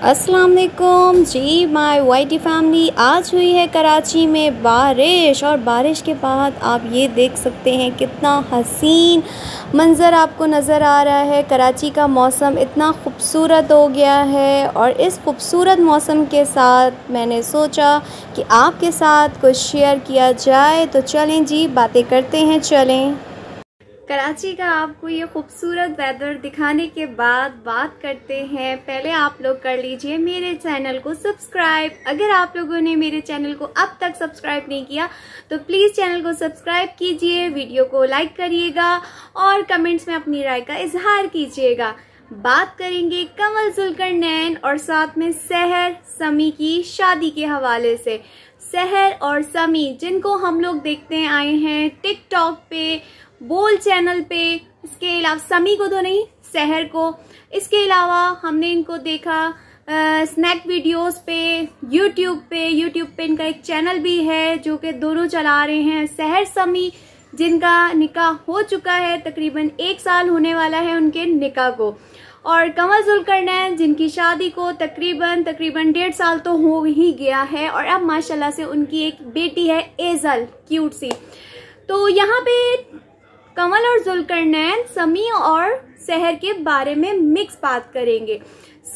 अस्सलाम वालेकुम जी my whitey family आज हुई है कराची में बारिश और बारिश के बाद आप ये देख सकते हैं कितना हसीन मंज़र आपको नज़र आ रहा है। कराची का मौसम इतना खूबसूरत हो गया है और इस खूबसूरत मौसम के साथ मैंने सोचा कि आपके साथ कुछ शेयर किया जाए। तो चलें जी, बातें करते हैं, चलें। कराची का आपको ये खूबसूरत वेदर दिखाने के बाद बात करते हैं। पहले आप लोग कर लीजिए मेरे चैनल को सब्सक्राइब अगर आप लोगों ने मेरे चैनल को अब तक सब्सक्राइब नहीं किया तो प्लीज़ चैनल को सब्सक्राइब कीजिए वीडियो को लाइक करिएगा और कमेंट्स में अपनी राय का इजहार कीजिएगा। बात करेंगे कमल जुलकर नैन और साथ में सहर, समी की शादी के हवाले से। सहर और समी, जिनको हम लोग देखते आए हैं टिकटॉक पे बोल चैनल पे, इसके अलावा समी को तो नहीं शहर को। इसके अलावा हमने इनको देखा स्नैक वीडियोस पे यूट्यूब पे। यूट्यूब पे इनका एक चैनल भी है, जो कि दोनों चला रहे हैं। शहर समी, जिनका निकाह हो चुका है, तकरीबन एक साल होने वाला है उनके निकाह को। और कमल जुलकर जिनकी शादी को तकरीबन तकरीबन डेढ़ साल तो हो ही गया है, और अब माशाल्लाह से उनकी एक बेटी है, एजल क्यूट सी। तो यहाँ पे कमल और जुलकरनैन समी और शहर के बारे में मिक्स बात करेंगे।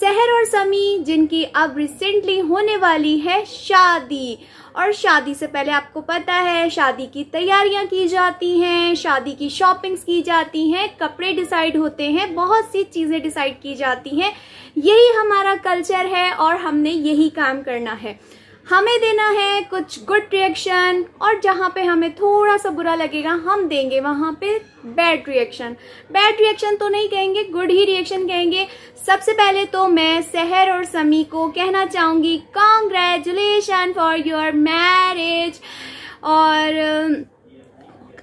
शहर और समी, जिनकी अब रिसेंटली होने वाली है शादी। और शादी से पहले आपको पता है, शादी की तैयारियाँ की जाती हैं, शादी की शॉपिंग्स की जाती हैं, कपड़े डिसाइड होते हैं, बहुत सी चीज़ें डिसाइड की जाती हैं। यही हमारा कल्चर है और हमने यही काम करना है। हमें देना है कुछ गुड रिएक्शन और जहाँ पे हमें थोड़ा सा बुरा लगेगा, हम देंगे वहाँ पे बैड रिएक्शन बैड रिएक्शन तो नहीं कहेंगे गुड ही रिएक्शन कहेंगे. सबसे पहले तो मैं सहर और समी को कहना चाहूँगी कॉन्ग्रेचुलेशन फॉर योर मैरिज और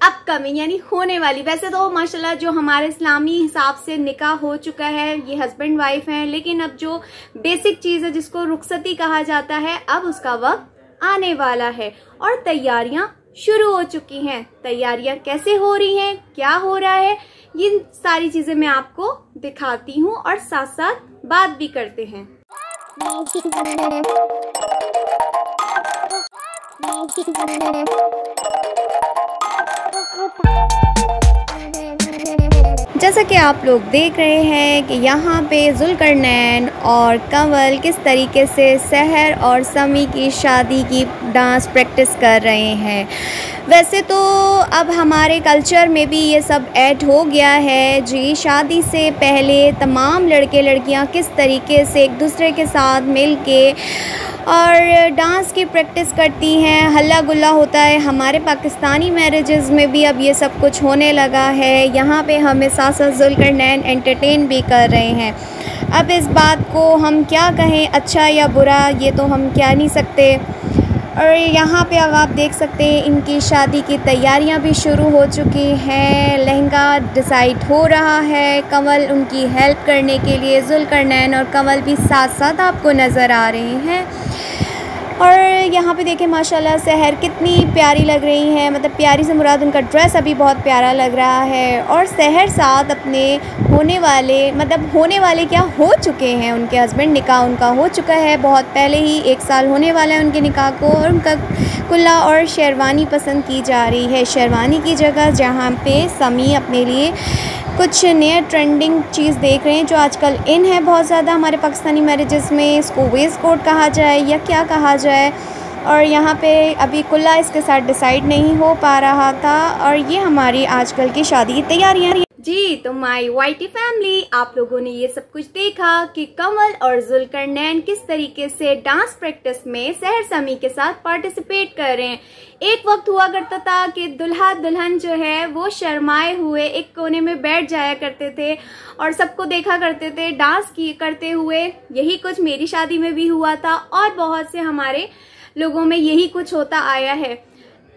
अपकमिंग, यानी होने वाली। वैसे तो माशाल्लाह जो हमारे इस्लामी हिसाब से निकाह हो चुका है, ये हस्बैंड वाइफ हैं, लेकिन अब जो बेसिक चीज़ है जिसको रुखसती कहा जाता है, अब उसका वक्त आने वाला है और तैयारियाँ शुरू हो चुकी हैं। तैयारियाँ कैसे हो रही हैं, क्या हो रहा है ये सारी चीज़ें मैं आपको दिखाती हूँ और साथ साथ बात भी करते हैं। जैसा कि आप लोग देख रहे हैं कि यहाँ पे जुलकरनैन और कंवल किस तरीके से सहर और समी की शादी की डांस प्रैक्टिस कर रहे हैं। वैसे तो अब हमारे कल्चर में भी ये सब ऐड हो गया है। जी, शादी से पहले तमाम लड़के लड़कियाँ किस तरीके से एक दूसरे के साथ मिल के और डांस की प्रैक्टिस करती हैं हल्ला गुल्ला होता है। हमारे पाकिस्तानी मैरिजेस में भी अब ये सब कुछ होने लगा है। यहाँ पे हमें साथ जुलकर नैन एंटरटेन भी कर रहे हैं। अब इस बात को हम क्या कहें अच्छा या बुरा, ये तो हम क्या नहीं सकते। और यहाँ पे अब आप देख सकते हैं, इनकी शादी की तैयारियाँ भी शुरू हो चुकी हैं। लहंगा डिसाइड हो रहा है। कमल उनकी हेल्प करने के लिए जुलकर नैन और कमल भी साथ साथ आपको नज़र आ रहे हैं। और यहाँ पे देखें माशाल्लाह सहर कितनी प्यारी लग रही हैं। मतलब प्यारी से मुराद, उनका ड्रेस अभी बहुत प्यारा लग रहा है। और सहर साथ अपने होने वाले मतलब होने वाले क्या हो चुके हैं? उनके हस्बैंड निकाह उनका हो चुका है। बहुत पहले ही एक साल होने वाला है उनके निकाह को और उनका कुल्ला और शेरवानी पसंद की जा रही है। शेरवानी की जगह जहाँ पे समी अपने लिए कुछ नया ट्रेंडिंग चीज़ देख रहे हैं जो आजकल इन है बहुत ज़्यादा हमारे पाकिस्तानी मैरिजेस में, इसको वेस्ट कोट कहा जाए या क्या कहा जाए। और यहाँ पे अभी कुल्ला इसके साथ डिसाइड नहीं हो पा रहा था और ये हमारी आजकल की शादी की तैयारियाँ जी तो माई वाइटी फैमिली आप लोगों ने ये सब कुछ देखा कि कमल और जुलकर नैन किस तरीके से डांस प्रैक्टिस में सहर समी के साथ पार्टिसिपेट कर रहे हैं। एक वक्त हुआ करता था कि दुल्हा दुल्हन जो है, वो शर्माए हुए एक कोने में बैठ जाया करते थे और सबको देखा करते थे डांस की करते हुए। यही कुछ मेरी शादी में भी हुआ था और बहुत से हमारे लोगों में यही कुछ होता आया है।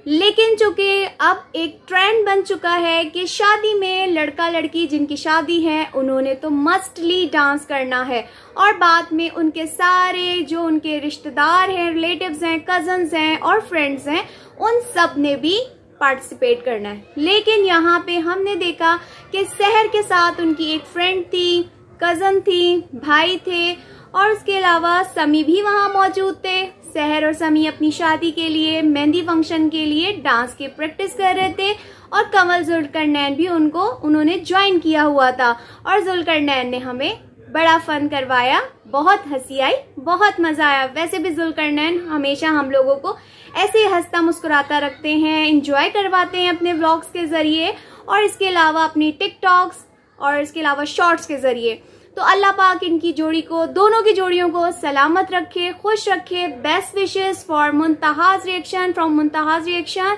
लेकिन चूँकि अब एक ट्रेंड बन चुका है कि शादी में लड़का लड़की जिनकी शादी है, उन्होंने तो मस्टली डांस करना है। और बाद में उनके सारे जो उनके रिश्तेदार हैं रिलेटिव्स हैं कजन्स हैं और फ्रेंड्स हैं, उन सबने भी पार्टिसिपेट करना है। लेकिन यहाँ पे हमने देखा कि शहर के साथ उनकी एक फ्रेंड थी कज़न थी, भाई थे, और उसके अलावा समी भी वहाँ मौजूद थे। सहर और समी अपनी शादी के लिए, मेहंदी फ़ंक्शन के लिए डांस की प्रैक्टिस कर रहे थे और कमल जुलकर नैन भी उनको, उन्होंने ज्वाइन किया हुआ था। और जुलकर नैन ने हमें बड़ा फन करवाया, बहुत हँसी आई, बहुत मज़ा आया। वैसे भी जुलकरनैन हमेशा हम लोगों को ऐसे हंसता मुस्कुराता रखते हैं इंजॉय करवाते हैं अपने व्लॉग्स के ज़रिए और इसके अलावा अपनी टिकटॉक्स और इसके अलावा शॉर्ट्स के ज़रिए। तो अल्लाह पाक इनकी जोड़ी को, दोनों की जोड़ियों को सलामत रखे, खुश रखे। Best wishes for Muntahaz reaction from Muntahaz reaction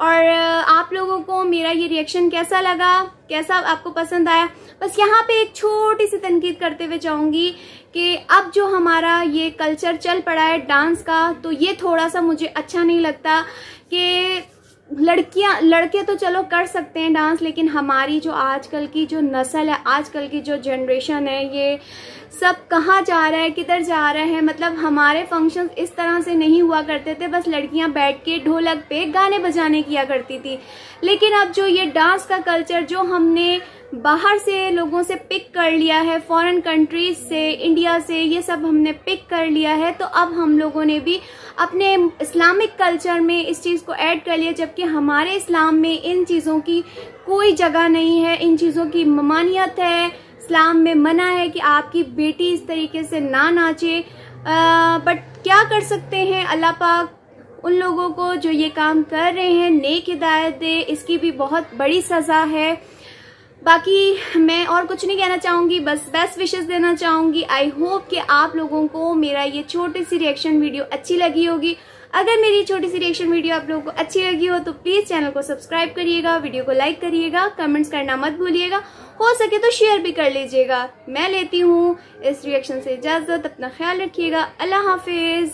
और आप लोगों को मेरा ये रिएक्शन कैसा लगा? कैसा आपको पसंद आया? बस यहाँ पे एक छोटी सी तनकीद करते हुए चाहूँगी कि अब जो हमारा ये कल्चर चल पड़ा है डांस का तो ये थोड़ा सा मुझे अच्छा नहीं लगता कि लड़कियाँ, लड़के तो चलो कर सकते हैं डांस, लेकिन हमारी जो आजकल की जो नस्ल है, आजकल की जो जनरेशन है, ये सब कहाँ जा रहा है, किधर जा रहा है? मतलब हमारे फ़ंक्शंस इस तरह से नहीं हुआ करते थे, बस लड़कियाँ बैठ के ढोलक पे गाने बजाने किया करती थी। लेकिन अब जो ये डांस का कल्चर जो हमने बाहर से लोगों से पिक कर लिया है फॉरेन कंट्रीज़ से इंडिया से, ये सब हमने पिक कर लिया है। तो अब हम लोगों ने भी अपने इस्लामिक कल्चर में इस चीज़ को ऐड कर लिया, जबकि हमारे इस्लाम में इन चीज़ों की कोई जगह नहीं है, इन चीज़ों की ममानियत है। इस्लाम में मना है कि आपकी बेटी इस तरीके से ना नाचे। बट क्या कर सकते हैं? अल्लाह पाक उन लोगों को जो ये काम कर रहे हैं, नेक हिदायत दे, इसकी भी बहुत बड़ी सज़ा है। बाकी मैं और कुछ नहीं कहना चाहूँगी, बस बेस्ट विशेष देना चाहूँगी। आई होप कि आप लोगों को मेरा ये छोटी सी रिएक्शन वीडियो अच्छी लगी होगी। अगर मेरी छोटी सी रिएक्शन वीडियो आप लोगों को अच्छी लगी हो तो प्लीज़ चैनल को सब्सक्राइब करिएगा वीडियो को लाइक करिएगा कमेंट्स करना मत भूलिएगा। हो सके तो शेयर भी कर लीजिएगा। मैं लेती हूँ इस रिएक्शन से इजाज़त, अपना ख्याल रखिएगा। अल्लाह हाफिज।